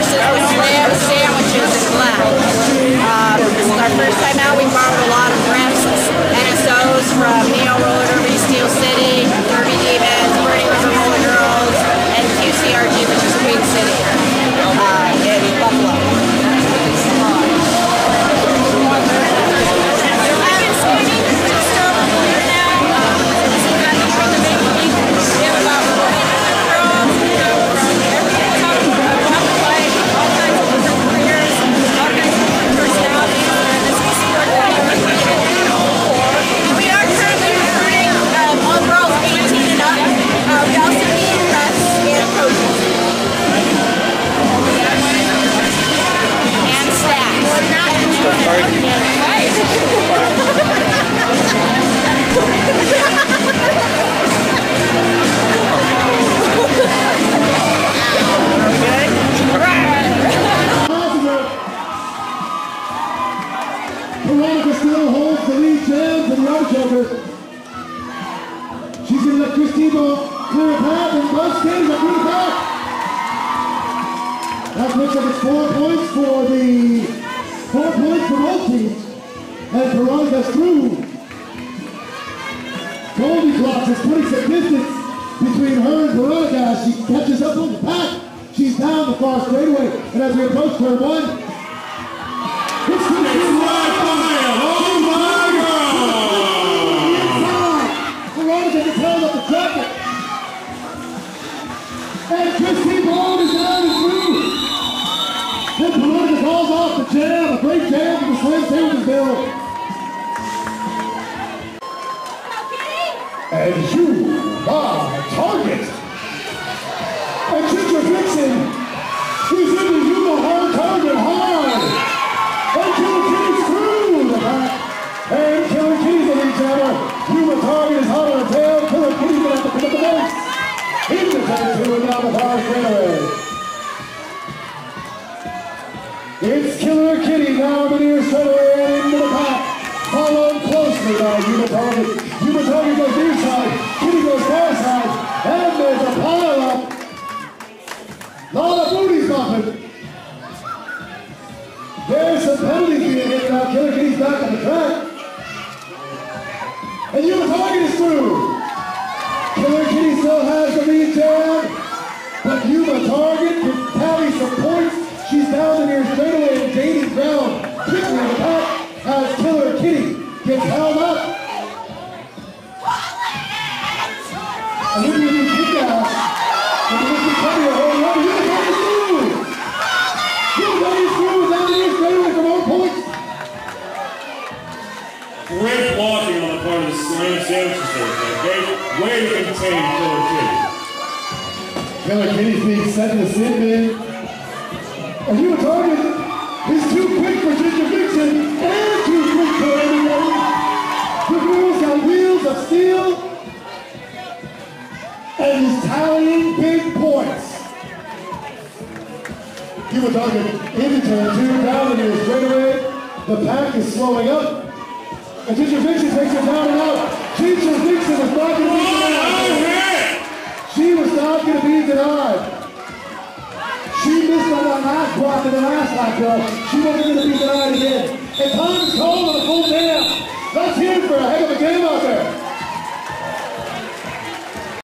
versus the sandwiches in black. Um, this is our first time Looks like it's four points for the four points for both teams. And Veronica's through. Goldie Clocks is putting some distance between her and Veronica as she catches up on the pack. She's down the far straightaway. And as we approach turn one, the Bill. And you are target. And Ginger Vixen is in the Yuma hard target hard. And Killer Kitty's through the back. And Killer Kitty's the lead jammer. Yuma target is hot on her tail. Killer Kitty's gonna have to pick up the base. Into turn two and down the far It's Killer Kitty now the near and into the pack. Followed closely by Yuma target. Goes near side. Kitty goes far side. And there's a pile up. Lot of booties bumping. There's some penalties being hit now. Killer Kitty's back on the track. And Yuma is through. Near straightaway ground. Quickly in the as Killer Kitty gets held up. Olivia needs kick out. And Olivia Cuddy a hold on. Yuma target through. Through down the near straightaway for more points. Great blocking on the part of the Slam Sandwich Association. Great way to contain Killer Kitty. Killer Kitty's being sent to the sin And were target is too quick for Ginger and too quick for everybody. The girls got wheels of steel and is tallying big points. You were talking into turn two, down the near straightaway. The pack is slowing up. And Ginger Vixen takes it down and out. Ginger is not going to be denied. She was not going to be denied. Last block in the last lap, girl. She wasn't going to be denied again.